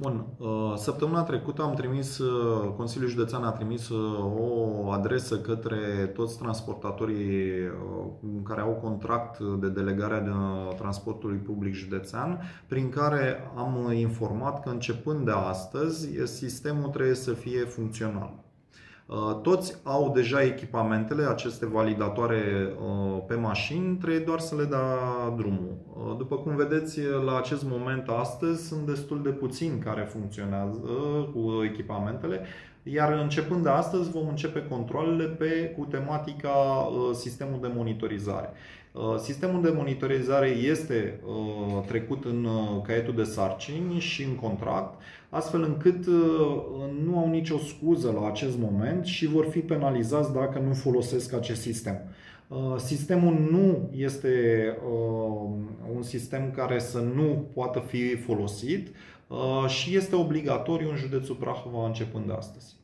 Bun. Uh, săptămâna trecută am trimis, uh, Consiliul Județean a trimis uh, o adresă către toți transportatorii care au contract de delegare de transportului public județean, prin care am informat că începând de astăzi sistemul trebuie să fie funcțional. Uh, toți au deja echipamentele, aceste validatoare uh, pe mașini, trebuie doar să le dea drumul. Uh, după cum vedeți, la acest moment astăzi sunt destul de puțini care funcționează cu echipamentele, iar începând de astăzi vom începe controlele pe, cu tematica sistemul de monitorizare. Sistemul de monitorizare este trecut în caietul de sarcini și în contract, astfel încât nu au nicio scuză la acest moment și vor fi penalizați dacă nu folosesc acest sistem. Sistemul nu este un sistem care să nu poată fi folosit și este obligatoriu în județul Prahova începând de astăzi.